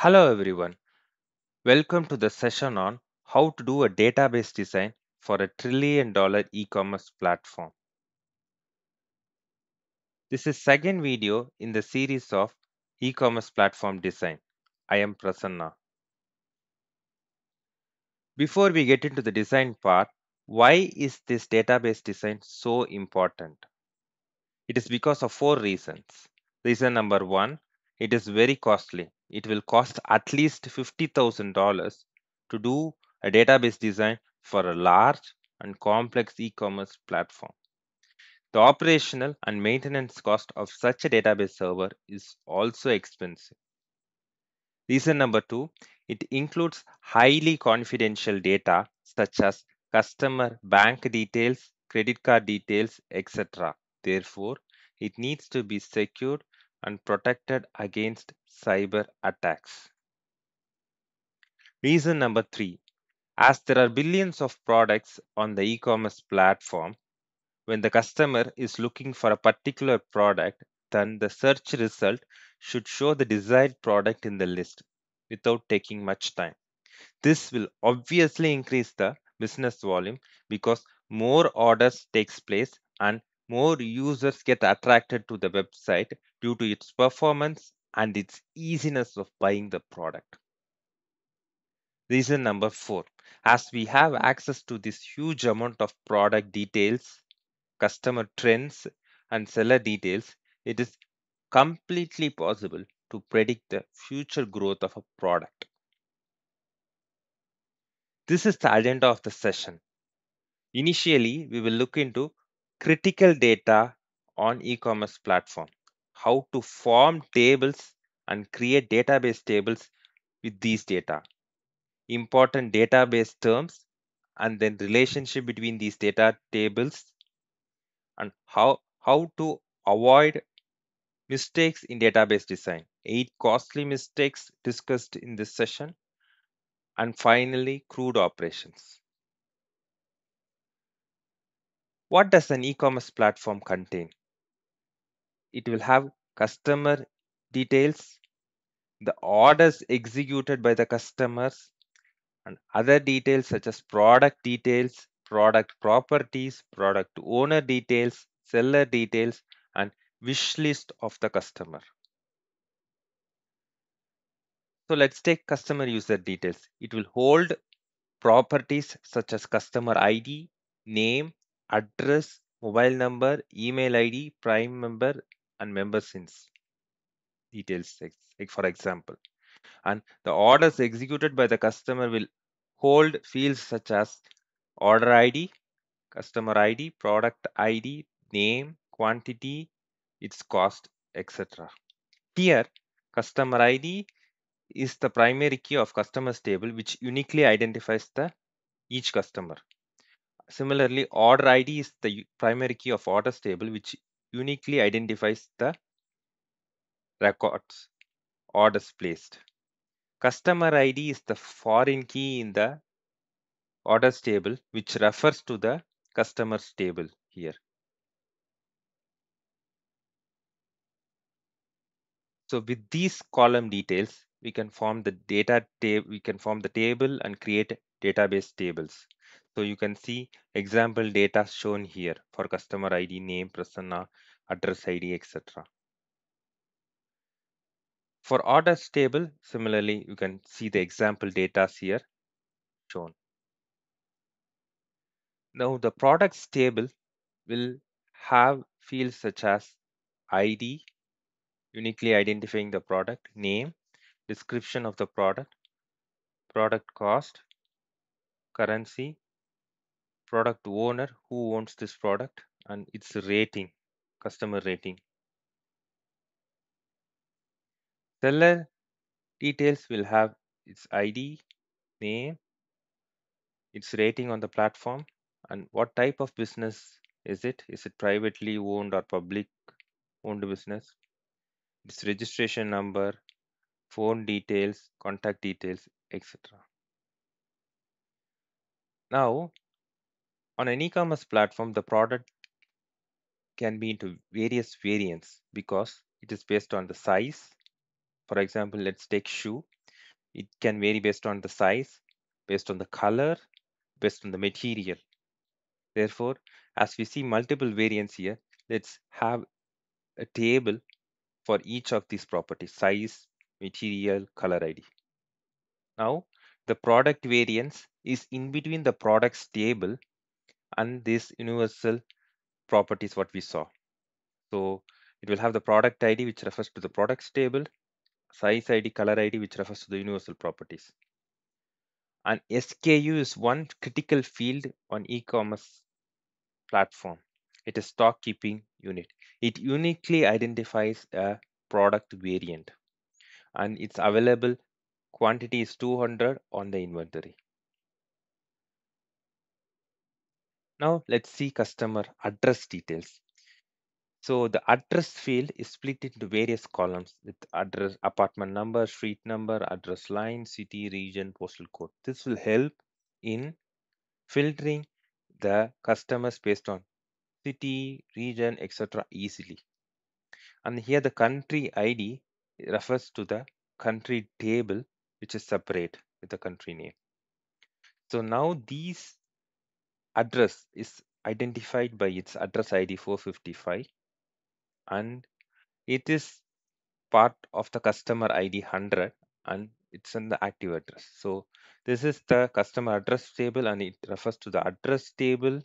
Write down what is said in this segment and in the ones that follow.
Hello everyone. Welcome to the session on how to do a database design for a trillion dollar e-commerce platform. This is second video in the series of e-commerce platform design. I am Prasanna. Before we get into the design part, why is this database design so important? It is because of four reasons. Reason number one, it is very costly. It will cost at least $50,000 to do a database design for a large and complex e-commerce platform. The operational and maintenance cost of such a database server is also expensive. Reason number two, it includes highly confidential data such as customer bank details, credit card details, etc. Therefore, it needs to be secured and protected against cyber attacks. Reason number three, as there are billions of products on the e-commerce platform, when the customer is looking for a particular product, then the search result should show the desired product in the list without taking much time. This will obviously increase the business volume because more orders takes place and more users get attracted to the website due to its performance and its easiness of buying the product. Reason number four, as we have access to this huge amount of product details, customer trends, and seller details, it is completely possible to predict the future growth of a product. This is the agenda of the session. Initially, we will look into critical data on e-commerce platform, how to form tables and create database tables with these data, important database terms, and then relationship between these data tables, and how, how to avoid mistakes in database design. Eight costly mistakes discussed in this session. And finally, CRUD operations. What does an e-commerce platform contain? It will have customer details, the orders executed by the customers, and other details such as product details, product properties, product owner details, seller details, and wish list of the customer. So let's take customer user details. It will hold properties such as customer ID, name, address, mobile number, email ID, prime member, and member since details, like for example. And the orders executed by the customer will hold fields such as order ID, customer ID, product ID, name, quantity, its cost, etc. Here, customer ID is the primary key of customers table which uniquely identifies the each customer. Similarly, order ID is the primary key of orders table which uniquely identifies the records orders placed. Customer ID is the foreign key in the orders table which refers to the customers table here. So with these column details, we can form the data table, we can form the table and create database tables. So you can see example data shown here for customer ID, name, Prasanna, address ID, etc. For orders table, similarly, you can see the example data here shown. Now the products table will have fields such as ID, uniquely identifying the product, name, description of the product, product cost, currency, product owner, who owns this product, and its rating, customer rating. Seller details will have its ID, name, its rating on the platform, and what type of business is it? Is it privately owned or public owned business? Its registration number, phone details, contact details, etc. Now, on an e-commerce platform, the product can be into various variants because it is based on the size. For example, let's take shoe. It can vary based on the size, based on the color, based on the material. Therefore, as we see multiple variants here, let's have a table for each of these properties, size, material, color ID. Now, the product variants is in between the products table and this universal properties what we saw. So it will have the product ID which refers to the products table, size ID, color ID which refers to the universal properties. And SKU is one critical field on e-commerce platform. It is stock keeping unit. It uniquely identifies a product variant and it's available quantity is 200 on the inventory. Now let's see customer address details. So the address field is split into various columns with address, apartment number, street number, address line, city, region, postal code. This will help in filtering the customers based on city, region, etc. easily. And here the country ID refers to the country table, which is separate with the country name. So now these address is identified by its address ID 455 and it is part of the customer ID 100 and it's in the active address. So this is the customer address table and it refers to the address table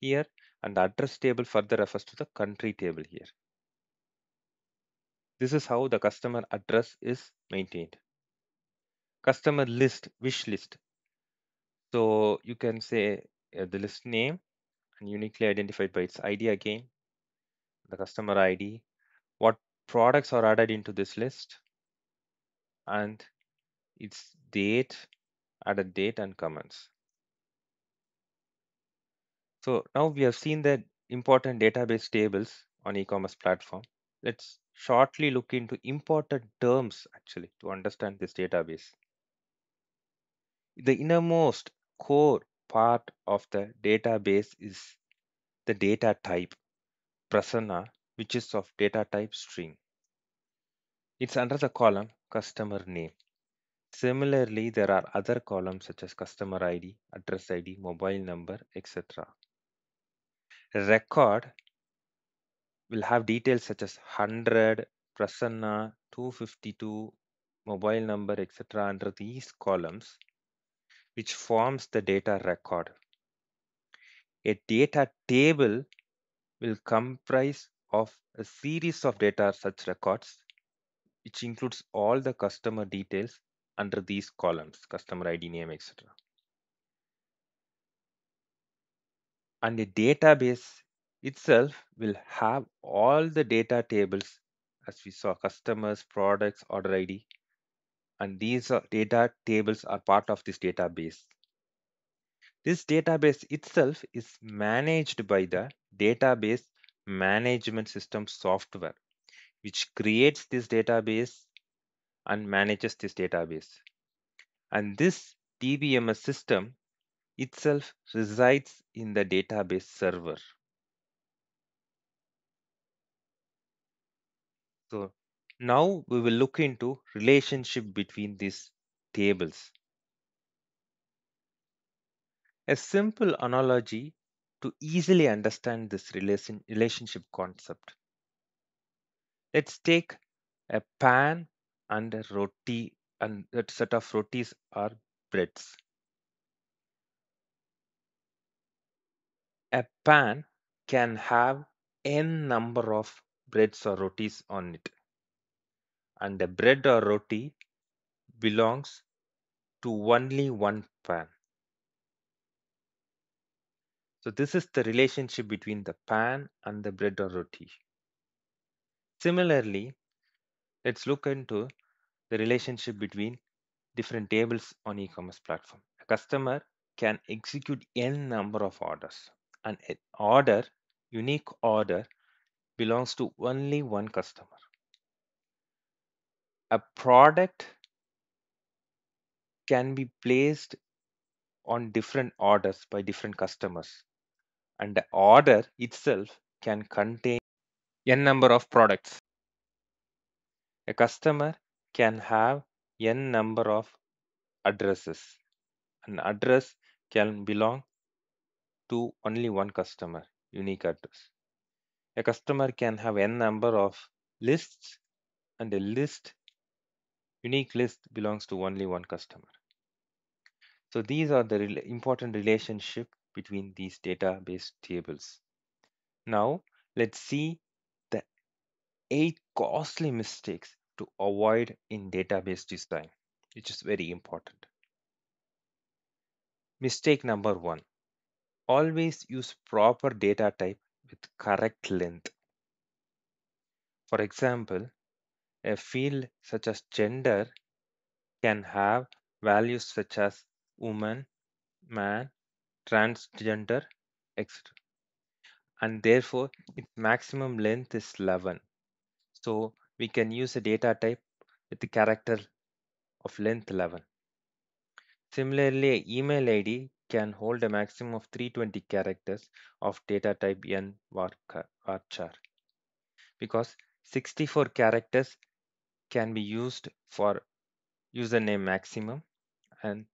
here and the address table further refers to the country table here. This is how the customer address is maintained. Customer list, wish list. So you can say uh, the list name and uniquely identified by its ID again, the customer ID, what products are added into this list, and its date, added date and comments. So now we have seen the important database tables on e-commerce platform. Let's shortly look into important terms actually to understand this database. The innermost core part of the database is the data type Prasanna which is of data type string. It's under the column customer name. Similarly, there are other columns such as customer ID, address ID, mobile number, etc. Record will have details such as 100, Prasanna, 252, mobile number, etc. under these columns, which forms the data record. A data table will comprise of a series of data such records, which includes all the customer details under these columns, customer ID, name, etc. And a database itself will have all the data tables as we saw customers, products, order ID, and these data tables are part of this database. This database itself is managed by the database management system software, which creates this database and manages this database. And this DBMS system itself resides in the database server. So now we will look into relationship between these tables. A simple analogy to easily understand this relation, relationship concept. Let's take a pan and a roti and that set of rotis are breads. A pan can have n number of breads or rotis on it and the bread or roti belongs to only one pan. So this is the relationship between the pan and the bread or roti. Similarly, let's look into the relationship between different tables on e-commerce platform. A customer can execute n number of orders and an order, unique order belongs to only one customer. A product can be placed on different orders by different customers and the order itself can contain n number of products. A customer can have n number of addresses. An address can belong to only one customer, unique address. A customer can have n number of lists and a list, unique list belongs to only one customer. So these are the rela- important relationship between these database tables. Now let's see the eight costly mistakes to avoid in database design, which is very important. Mistake number one, always use proper data type with correct length. For example, a field such as gender can have values such as woman, man, transgender, etc. And therefore, its maximum length is 11. So we can use a data type with the character of length 11. Similarly, email ID can hold a maximum of 320 characters of data type n varchar because 64 characters can be used for username maximum and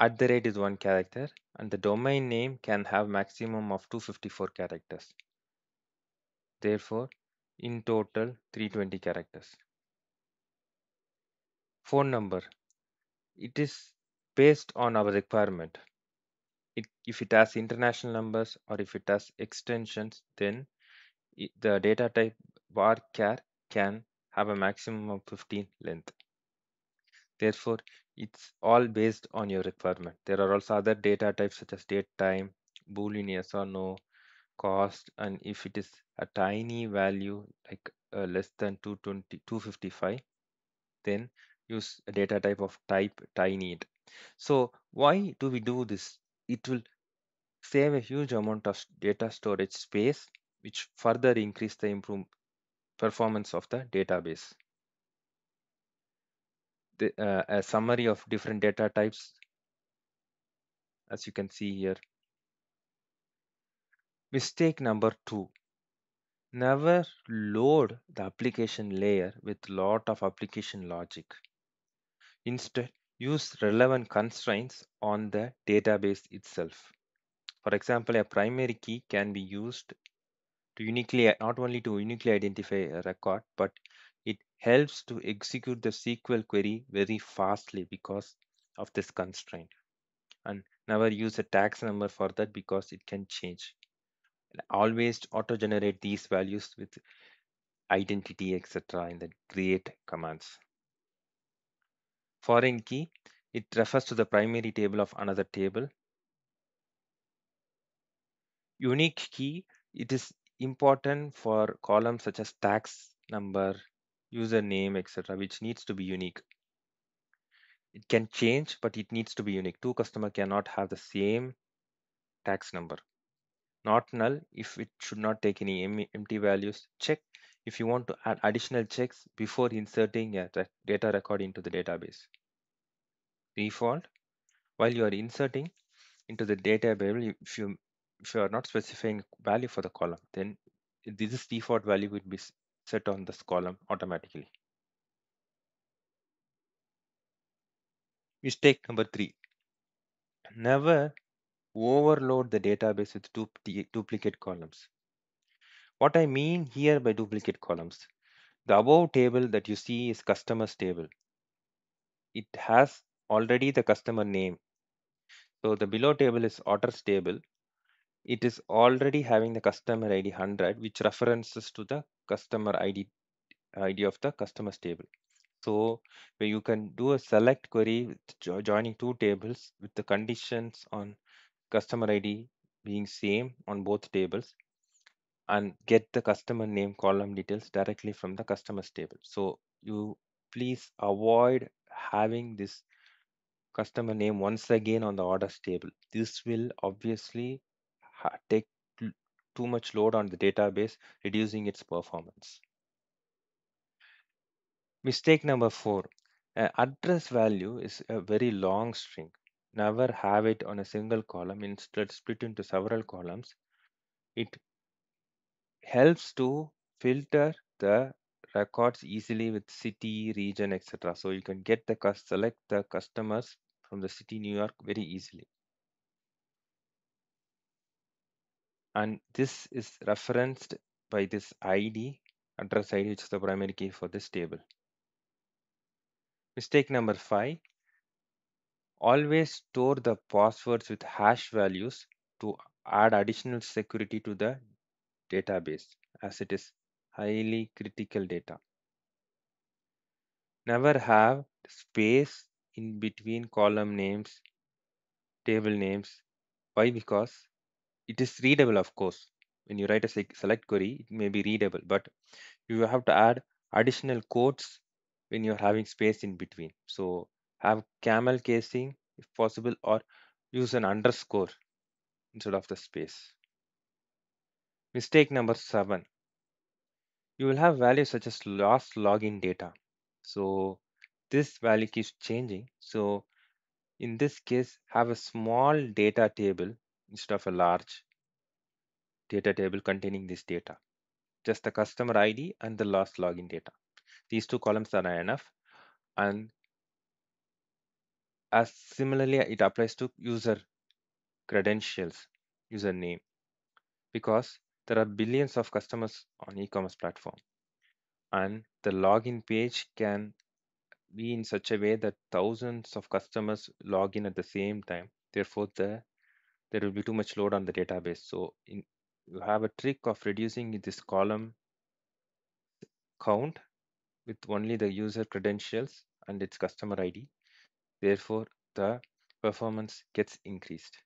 at the rate is one character and the domain name can have maximum of 254 characters. Therefore in total 320 characters. Phone number. It is based on our requirement. It, if it has international numbers or if it has extensions then i- the data type varchar can have a maximum of 15 length. Therefore it's all based on your requirement. There are also other data types such as date time boolean yes or no cost and if it is a tiny value like uh, less than 220 255 then use a data type of type tiny so why do we do this? It will save a huge amount of data storage space which further increase the improve performance of the database. The, uh, a summary of different data types as you can see here. Mistake number two. Never load the application layer with lot of application logic. Instead, use relevant constraints on the database itself. For example, a primary key can be used to uniquely not only to uniquely identify a record, but it helps to execute the SQL query very fastly because of this constraint. And never use a tax number for that because it can change. Always auto-generate these values with identity, etc. in the create commands. Foreign key, it refers to the primary table of another table unique key it is important for columns such as tax number username etc which needs to be unique. It can change but it needs to be unique. Two customer cannot have the same tax number. Not null if it should not take any empty values. Check if you want to add additional checks before inserting a data record into the database. Default while you are inserting into the database you- if you if you are not specifying value for the column then this is default value will be set on this column automatically. Mistake number three. Never overload the database with dupli- duplicate columns. What i mean here by duplicate columns the above table that you see is customers table. It has already the customer name. So the below table is orders table it is already having the customer id 100 which references to the customer id id of the customers table so where you can do a select query with jo- joining two tables with the conditions on customer id being same on both tables and get the customer name column details directly from the customers table so you please avoid having this customer name once again on the orders table. This will obviously take too much load on the database, reducing its performance. Mistake number four a address value is a very long string. Never have it on a single column, instead, split into several columns. It helps to filter the records easily with city, region, etc. So you can get the select the customers from the city New York very easily. And this is referenced by this ID, address ID, which is the primary key for this table. Mistake number five, always store the passwords with hash values to add additional security to the database as it is highly critical data. Never have space in between column names, table names. Why? Because it is readable, of course. When you write a select query, it may be readable, but you have to add additional quotes when you're having space in between. So have camel casing if possible, or use an underscore instead of the space. Mistake number seven. You will have values such as last login data. So this value keeps changing. So in this case, have a small data table instead of a large data table containing this data. Just the customer ID and the last login data. These two columns are enough. And as similarly, it applies to user credentials, username, because there are billions of customers on e-commerce platform and the login page can be in such a way that thousands of customers log in at the same time therefore the there will be too much load on the database. So in, you have a trick of reducing this column count with only the user credentials and its customer id therefore the performance gets increased.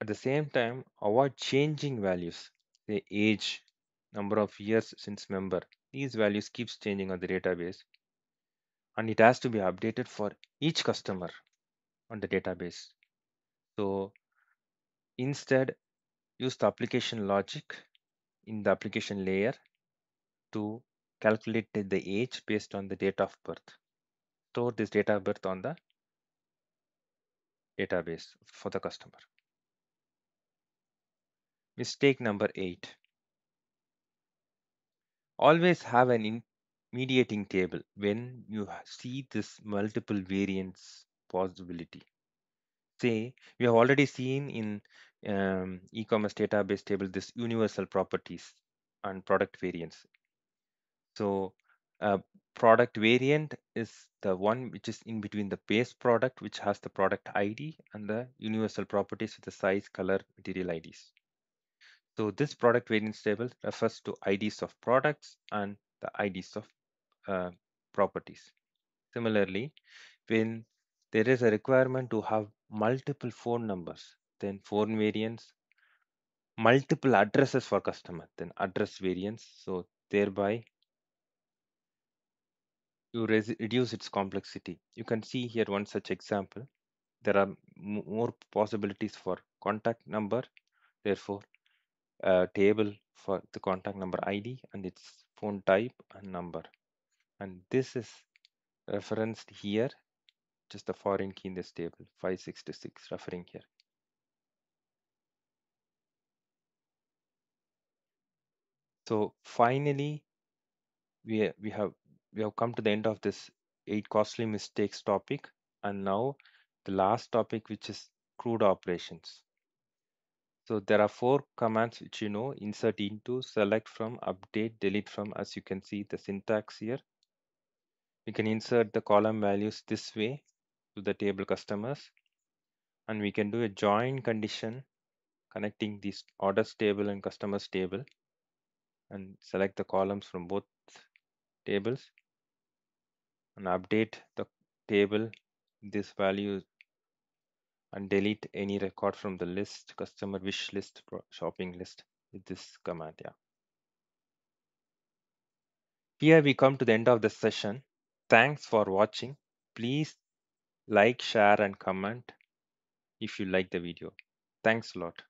At the same time avoid changing values. The age number of years since member. These values keeps changing on the database and it has to be updated for each customer on the database so instead use the application logic in the application layer to calculate the age based on the date of birth. Store this date of birth on the database for the customer. Mistake number eight. Always have an mediating table when you see this multiple variants possibility. Say, we have already seen in um, e-commerce database table this universal properties and product variants. So uh, product variant is the one which is in between the base product, which has the product ID and the universal properties with the size, color, material IDs. So this product variants table refers to IDs of products and the IDs of uh, properties. Similarly, when there is a requirement to have multiple phone numbers, then phone variants, multiple addresses for customer, then address variants. So thereby you reduce its complexity. You can see here one such example. There are more possibilities for contact number. Therefore, a table for the contact number ID and its phone type and number. And this is referenced here, just the foreign key in this table, 566 referring here. So finally, we, we have we have come to the end of this eight costly mistakes topic and now the last topic which is CRUD operations. So there are four commands which you know insert into, select from, update, delete from as you can see the syntax here. We can insert the column values this way to the table customers. And we can do a join condition connecting these orders table and customers table and select the columns from both tables. And update the table this value and delete any record from the list customer wish list shopping list with this command yeah. Here we come to the end of the session. Thanks for watching. Please like share and comment if you like the video. Thanks a lot